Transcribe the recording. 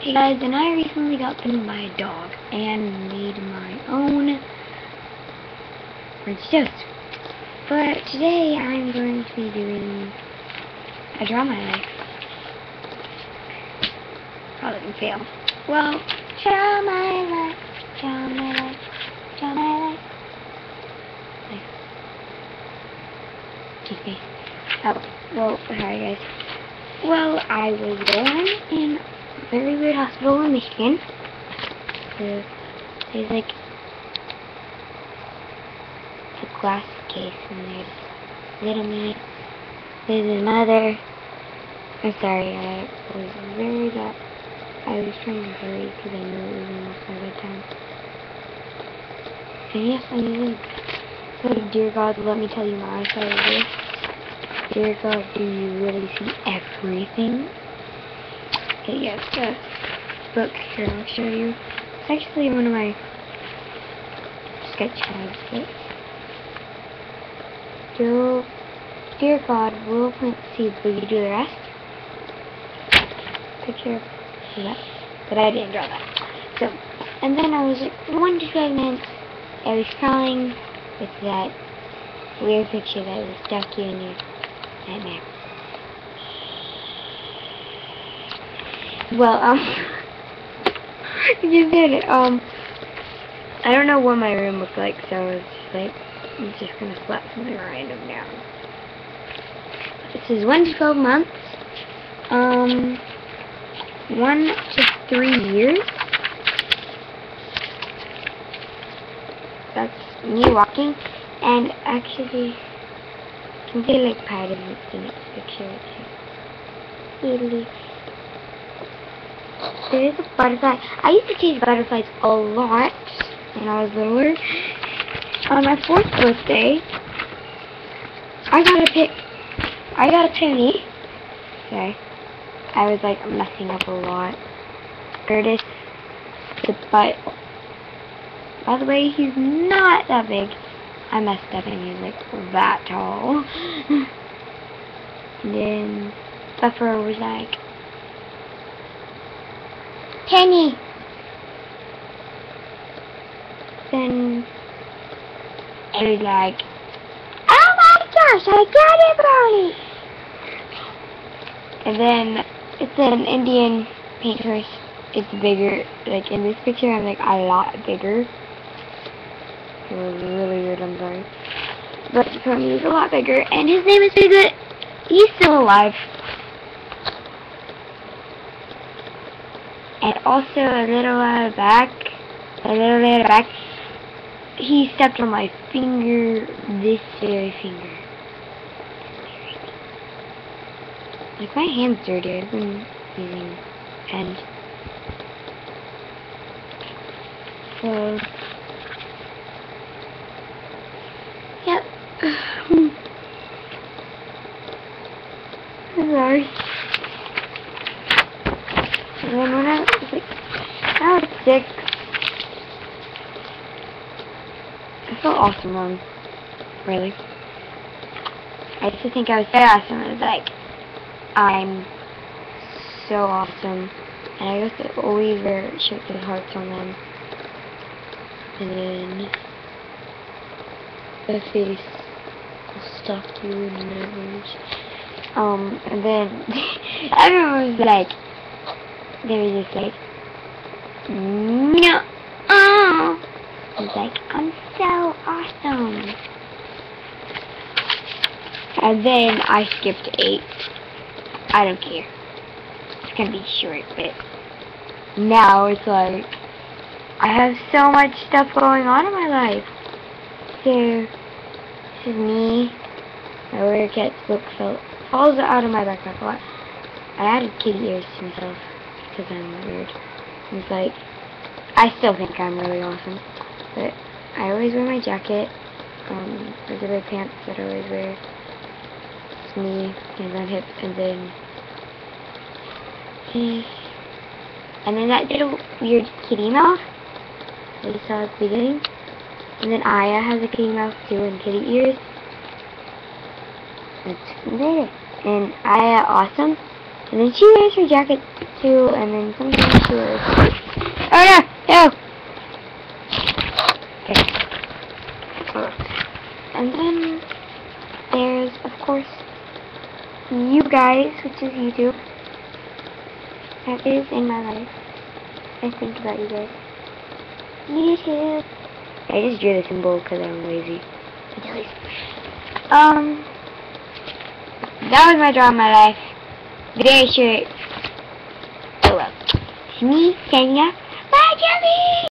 Hey guys, and I recently got bitten by a dog and made my own French toast. But today I'm going to be doing a draw my life. Probably gonna fail. Well, draw my life, draw my life, draw my life. Me. Oh, well, sorry guys. Well, I was born in very weird hospital in Michigan. So, there's like a glass case and there's little me. There's his mother. I'm sorry, I was very. I was trying to hurry because I knew it was almost my bedtime. And yes, I need to go to Dear God, let me tell you my side of this. Dear God, do you really see everything? Okay, yes, the book here, I'll show you. It's actually one of my sketch but do, dear God, will plant seeds, will you do the rest? Picture of that, but I didn't draw that. So, and then I was like, one minutes, I was crawling with that weird picture that was stuck in your nightmare. Well, um, you did it. Um, I don't know what my room looked like, so it's just like, I'm just gonna slap something random down. This is 1 to 12 months. Um, 1 to 3 years. That's me walking. And actually, can see like part of the next picture. Italy. There's a butterfly. I used to chase butterflies a lot when I was littler. On my fourth birthday, I got a pick. I got a penny. Okay. I was like messing up a lot. Curtis, the butt. By the way, he's not that big. I messed up and he's like that tall. and then Buffer was like Penny. Then I was like, oh my gosh, I got it, Brownie. And then it's an Indian paint tourist. It's bigger. Like in this picture, I'm like a lot bigger. It was really weird. I'm sorry. But me, he's a lot bigger, and his name is Bigfoot. He's still alive. And also a little while back, a little later back, he stepped on my finger, this very finger. Like my hand's dirty, I've been using. So, yep. Sorry. And then when I was like, I was sick, I felt awesome, Mom. Really. I used to think I was so awesome. I was like, I'm so awesome. And I used to always wear shirts with hearts on them. And then the face will stalk you in nightmares. Um, and then everyone was like, were just like, no, oh. Was like, I'm so awesome. And then I skipped eight. I don't care. It's gonna be short, but now it's like, I have so much stuff going on in my life. So, this is me. My Warrior Cats book fell, falls out of my backpack a lot. I added kitty ears to myself because I'm weird. It's like, I still think I'm really awesome. But I always wear my jacket. Um, red pants that I always wear. It's me, hands on hips, and then... And then that little weird kitty mouth that you saw at the beginning. And then Aya has a kitty mouth too and kitty ears. That's there. And Aya Awesome And then she wears her jacket too, and then sometimes she wears... Oh no! No! Okay. And then there's, of course, you guys, which is YouTube. That is in my life. I think about you guys. YouTube. I just drew the symbol because I'm lazy. Um, that was my draw my life. Very short. Oh well. It's me, Kenya. Bye, Jelly!